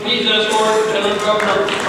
Please uh, escort General Governor.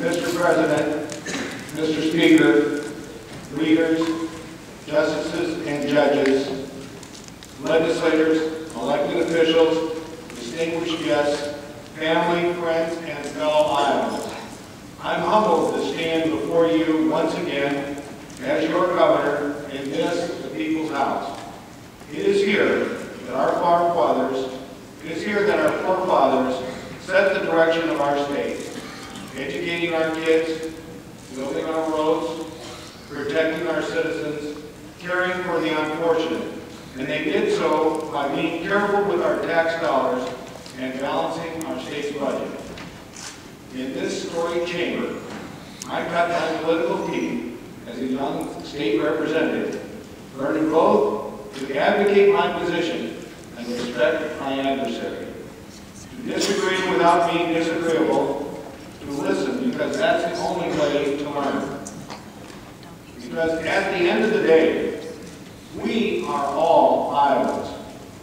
Mr. President, Mr. Speaker, leaders, justices and judges, legislators, elected officials, distinguished guests, family, friends, and fellow Iowans. I'm humbled to stand before you once again as your governor in this, the People's House. It is here that our forefathers, it is here that our forefathers set the direction of our state educating our kids, building our roads, protecting our citizens, caring for the unfortunate. And they did so by being careful with our tax dollars and balancing our state's budget. In this story chamber, I cut my political team as a young state representative, learning both to advocate my position and respect my adversary. To disagree without being disagreeable to listen because that's the only way to learn. Because at the end of the day, we are all Iowans,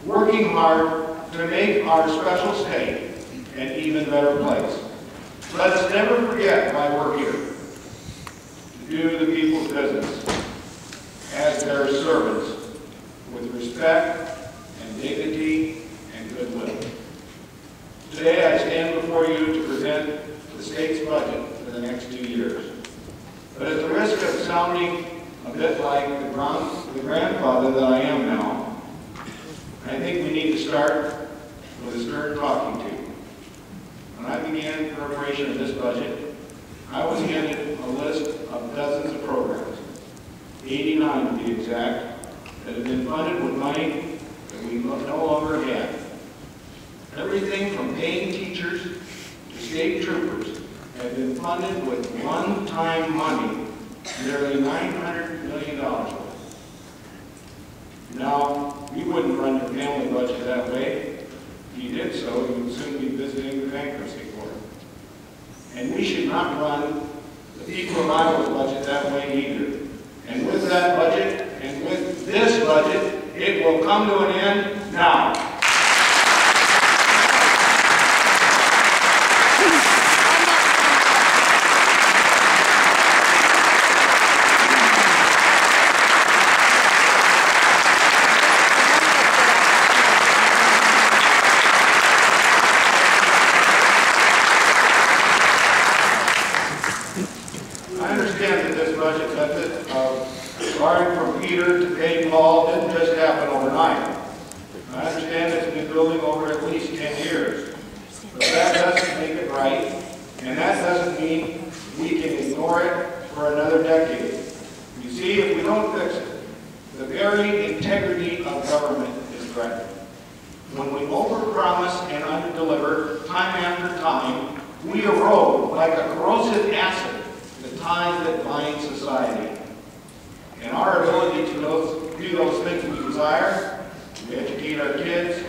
working hard to make our special state an even better place. Let us never forget why we're here, to do the people's business as their servants with respect and dignity and goodwill. Today, I stand before you to present the state's budget for the next two years. But at the risk of sounding a bit like the grand- the grandfather that I am now, I think we need to start with a stern talking to. When I began preparation of this budget, I was handed a list of dozens of programs, 89 to be exact, that have been funded with money that we no longer have. Everything from paying teachers to state troopers have been funded with one-time money, nearly $900 million worth. Now, we wouldn't run your family budget that way. If you did so, you would soon be visiting the bankruptcy court. And we should not run the of Iowa's budget that way either. And with that budget, and with this budget, it will come to an end now. I understand that this budget method of borrowing from Peter to pay Paul didn't just happen overnight. I understand it's been building over at least 10 years. But that doesn't make it right, and that doesn't mean we can ignore it for another decade. You see, if we don't fix it, the very integrity of government is threatened. When we overpromise and underdeliver time after time, we erode like a corrosive acid the ties that bind society. And our ability to those, do those things we desire, to educate our kids,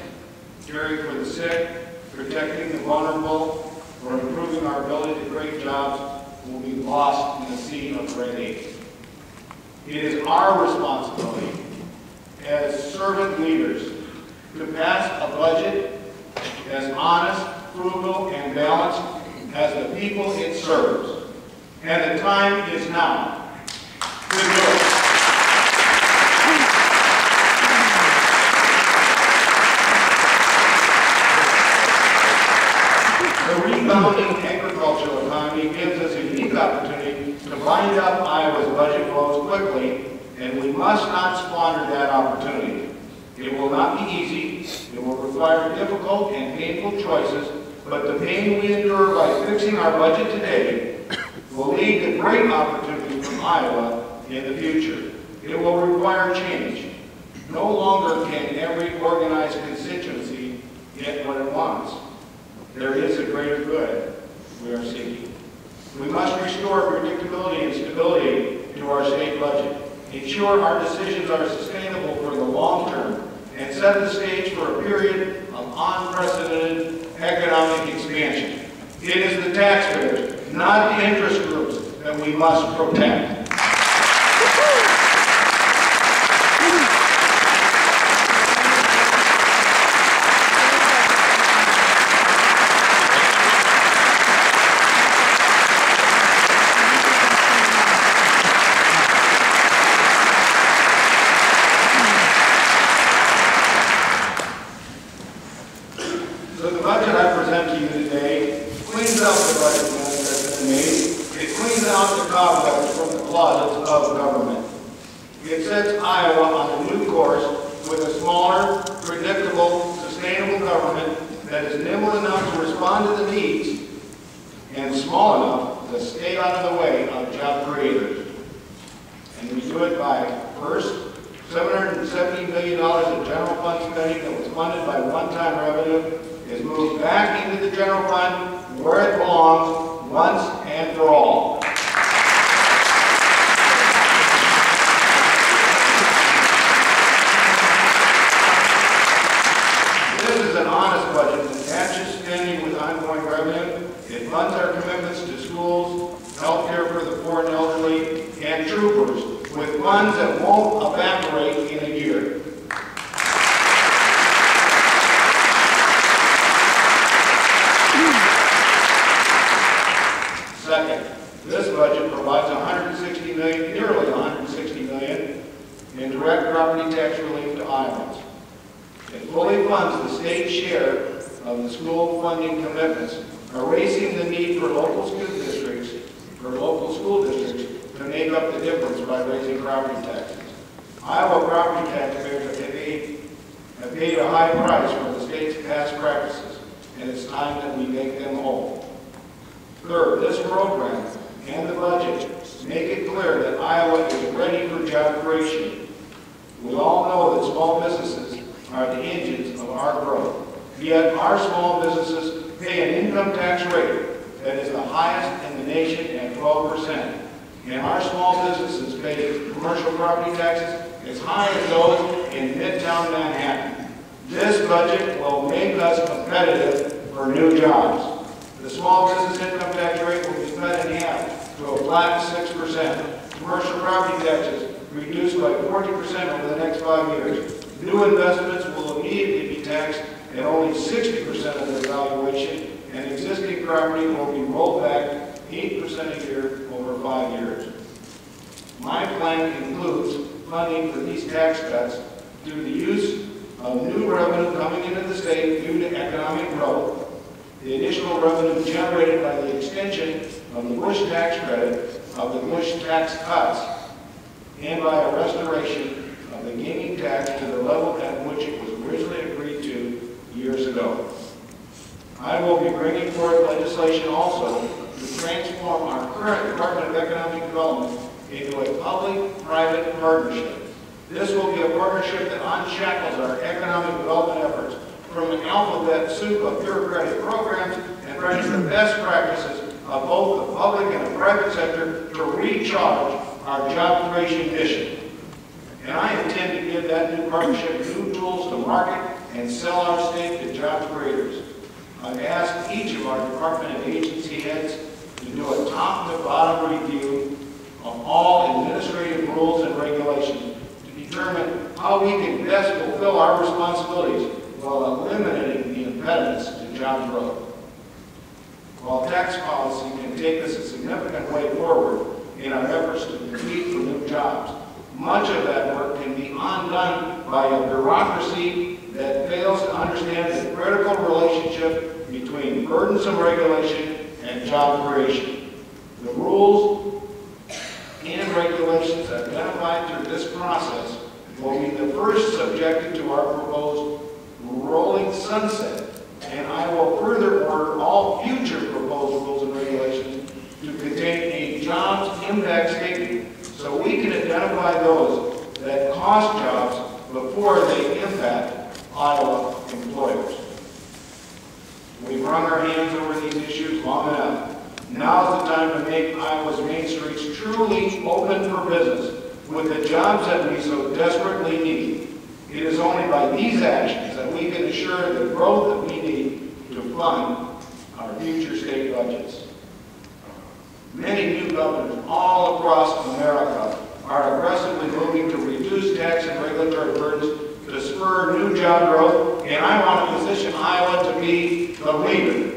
caring for the sick, protecting the vulnerable, or improving our ability to create jobs, will be lost in the sea of red tape. It is our responsibility as servant leaders to pass a budget as honest, frugal, and balanced as the people it serves. And the time is now to do it. The rebounding agricultural economy gives us a unique opportunity to bind up Iowa's budget flows quickly, and we must not squander that opportunity. It will not be easy, it will require difficult and painful choices, but the pain we endure by fixing our budget today will lead to great opportunity for Iowa in the future. It will require change. No longer can every organized constituency get what it wants. There is a greater good we are seeking. We must restore predictability and stability to our state budget, ensure our decisions are sustainable for the long term, and set the stage for a period of unprecedented economic expansion. It is the taxpayers, not the interest groups, that we must protect. So the budget I present to you today cleans up the budget that's been made. It cleans out the cobwebs from the closets of government. It sets Iowa on a new course with a smaller, predictable, sustainable government that is nimble enough to respond to the needs and small enough to stay out of the way of job creators. And we do it by, first, $770 million of general fund spending that was funded by one-time revenue is moved back into the general fund where it belongs funds that won't evaporate in a year. Second, this budget provides 160 million, nearly 160 million in direct property tax relief to Iowans. It fully funds the state share of the school funding commitments, erasing the need for local school districts, for local school districts to make up the difference by raising property taxes. Iowa property taxpayers have paid, have paid a high price for the state's past practices, and it's time that we make them whole. Third, this program and the budget make it clear that Iowa is ready for job creation. We all know that small businesses are the engines of our growth. Yet our small businesses pay an income tax rate that is the highest in the nation at 12%. And our small businesses pay commercial property taxes as high as those in Midtown Manhattan. This budget will make us competitive for new jobs. The small business income tax rate will be cut in half to a flat 6%. Commercial property taxes reduced by 40% over the next five years. New investments will immediately be taxed at only 60% of their valuation, and existing property will be rolled back 8% a year over five years. My plan includes funding for these tax cuts through the use of new revenue coming into the state due to economic growth, the additional revenue generated by the extension of the Bush tax credit of the Bush tax cuts, and by a restoration of the gaming tax to the level at which it was originally agreed to years ago. I will be bringing forth legislation also to transform our current Department of Economic Development into a public-private partnership. This will be a partnership that unshackles our economic development efforts from an alphabet soup of bureaucratic programs and brings the best practices of both the public and the private sector to recharge our job creation mission. And I intend to give that new partnership new tools to market and sell our state to job creators. I've asked each of our department and agency heads to do a top-to-bottom review of all administrative rules and regulations to determine how we can best fulfill our responsibilities while eliminating the impediments to job growth. While tax policy can take us a significant way forward in our efforts to compete for new jobs, much of that work can be undone by a bureaucracy that fails to understand the critical relationship between burdensome regulation and job creation. The rules and regulations identified through this process will be the first subjected to our proposed rolling sunset, and I will further order all future proposed rules and regulations to contain a jobs impact statement so we can identify those that cost jobs before they impact Iowa employers. We've wrung our hands over these issues long enough. Now's the time to make Iowa's main streets truly open for business with the jobs that we so desperately need. It is only by these actions that we can assure the growth that we need to fund our future state budgets. Many new governors all across America are aggressively moving to reduce tax and regulatory burdens to spur new job growth, and I want to position Iowa to be the leader.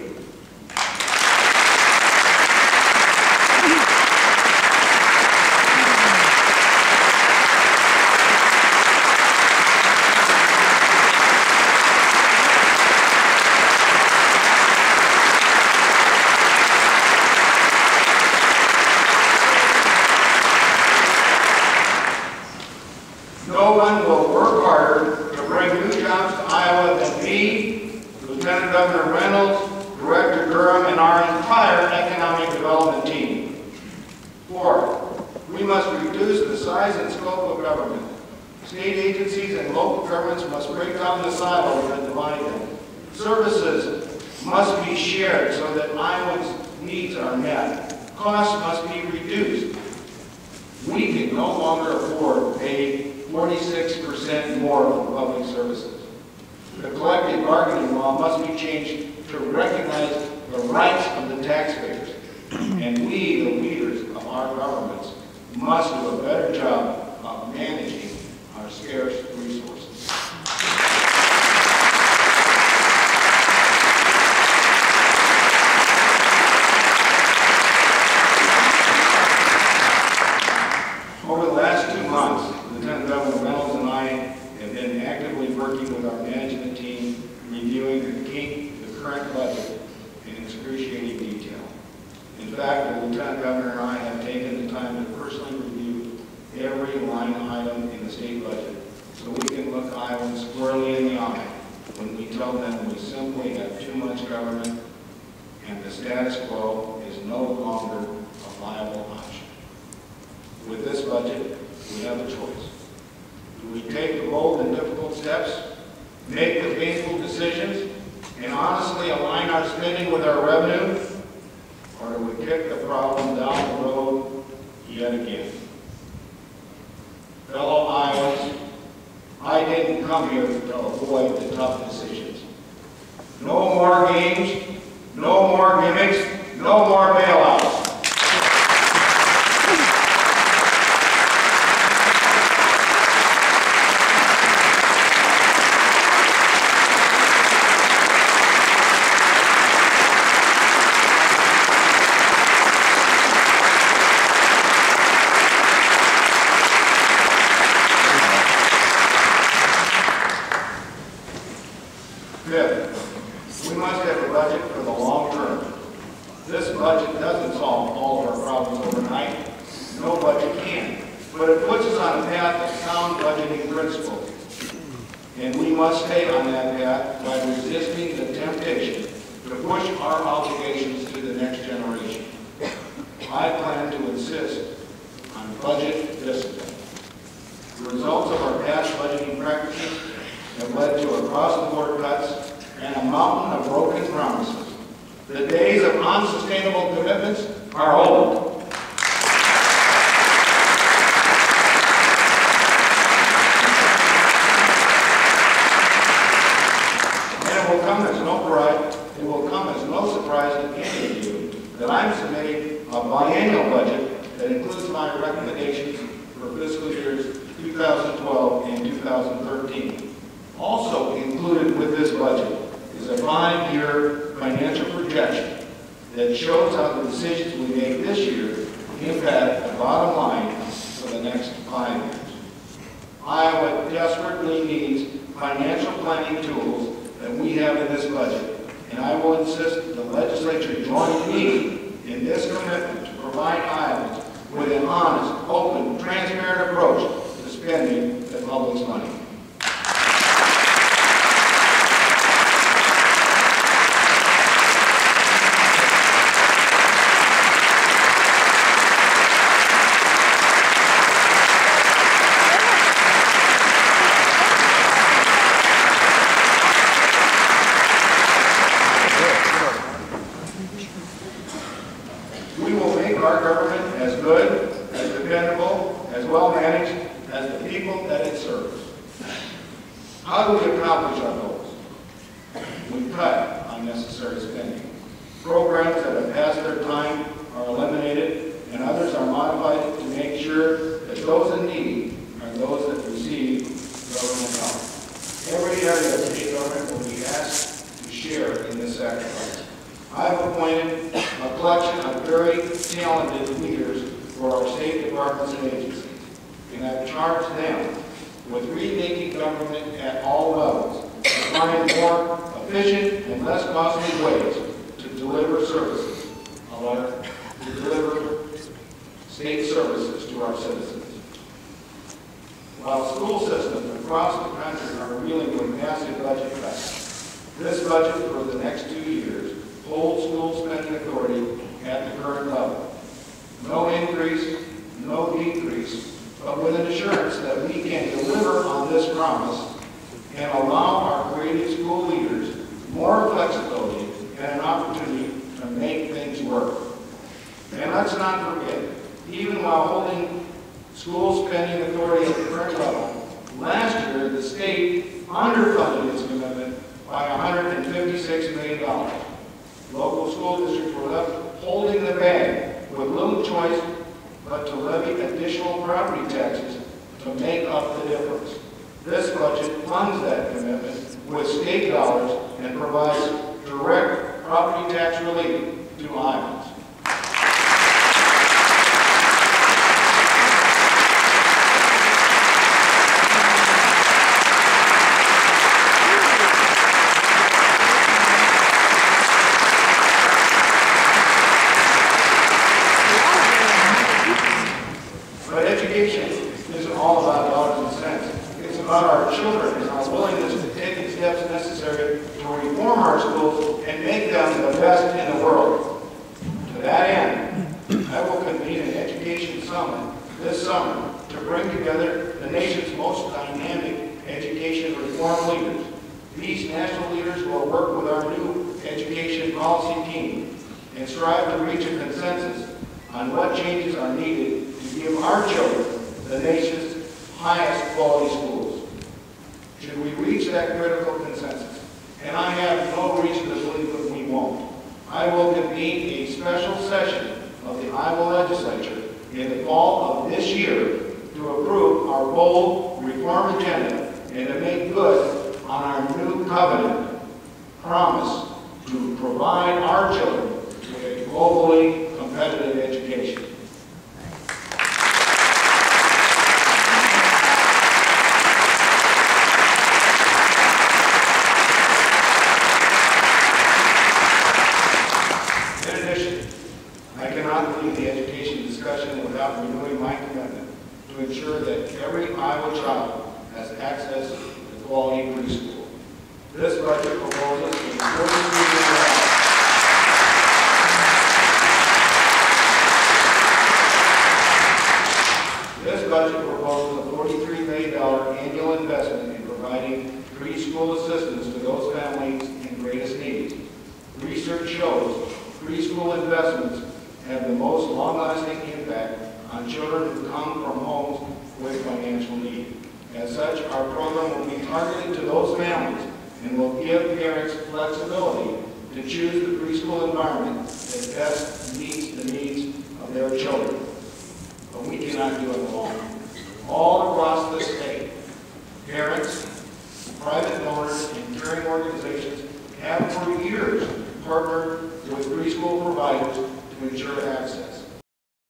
No one will work harder to bring new jobs to Iowa than me, Lieutenant Governor Reynolds, Director Durham, and our entire economic development team. Fourth, we must reduce the size and scope of government. State agencies and local governments must break down the silos that divide them. Services must be shared so that Iowa's needs are met. Costs must be reduced. We can no longer afford to pay 46% more for public services. The collective bargaining law must be changed to recognize the rights of the taxpayers. And we, the leaders of our governments, must do a better job of managing our scarce resources. Over the last two months, Lieutenant Governor Reynolds and I have been actively working with our management team, reviewing the key- the current budget in excruciating detail. In fact, the Lieutenant Governor and I have taken the time to personally review every line item in the state budget, so we can look Iowans squarely in the eye when we tell them we simply government and the status quo is no longer a viable option. With this budget, we have a choice. Do we take the bold and difficult steps, make the painful decisions, and honestly align our spending with our revenue? Or do we kick the problem down the road yet again? Fellow Iowans, I didn't come here to avoid the tough decisions. No more games, no more gimmicks, no more bailouts. Fifth, we must have a budget for the long term. This budget doesn't solve all of our problems overnight. No budget can. But it puts us on a path of sound budgeting principles. And we must stay on that path by resisting the temptation to push our obligations to the next generation. I plan to insist on budget discipline. The results of our past budgeting practices have led to across-the-board cuts and a mountain of broken promises. The days of unsustainable commitments are old. And it will come as no pride, it will come as no surprise to any of you that I'm submitting a biennial budget that includes my recommendations for fiscal years 2012 and 2013. Also included with this budget is a five-year financial projection that shows how the decisions we make this year impact the bottom line for the next five years. Iowa desperately needs financial planning tools that we have in this budget, and I will insist the legislature join me in this commitment to provide Iowans with an honest, open, transparent approach to spending the public's money. We will make our government as good, as dependable, as well-managed as the people that it serves. How do we accomplish our goals? We cut unnecessary spending. Programs that have passed their time are eliminated, and others are modified to make sure that those in need are those that receive government help. Every area of state government will be asked to share in this sacrifice. I've appointed a collection of very talented leaders for our state departments and agencies, and I've charged them with remaking government at all levels to find efficient and less costly ways to deliver services, to deliver state services to our citizens. While school systems across the country are reeling with massive budget cuts, this budget for the next two years holds school spending authority at the current level. No increase, no decrease, but with an assurance that we can deliver on this promise and allow our creative school leaders more flexibility and an opportunity to make things work. And let's not forget, even while holding school spending authority at the current level, last year, the state underfunded its commitment by $156 million. Local school districts were left holding the bag with little choice but to levy additional property taxes to make up the difference. This budget funds that commitment with state dollars and provides direct property tax relief to Iowans. But education isn't all about dollars and cents. It's about our children and our willingness to take the steps necessary to reform our schools and make them the best in the world. To that end, I will convene an education summit this summer to bring together the nation's most dynamic education reform leaders. These national leaders will work with our new education policy team and strive to reach a consensus on what changes are needed to give our children the nation's highest quality schools. Should we reach that critical consensus, and I have no reason to believe that we won't, I will convene a special session of the Iowa Legislature in the fall of this year to approve our bold reform agenda and to make good on our new covenant promise to provide our children with a globally competitive education. In addition, I cannot leave the education discussion without renewing my commitment to ensure that every Iowa child has access to quality preschool. This budget proposes a $43 million This budget proposes a $43 million annual investment in providing preschool assistance to those families in greatest need. Research shows preschool investments have the most long-lasting impact on children who come from homes with financial need. As such, our program will be targeted to those families and will give parents flexibility to choose the preschool environment that best meets the needs of their children. But we cannot do it alone. All across the state, parents, private donors, and caring organizations have for years partnered with preschool providers to ensure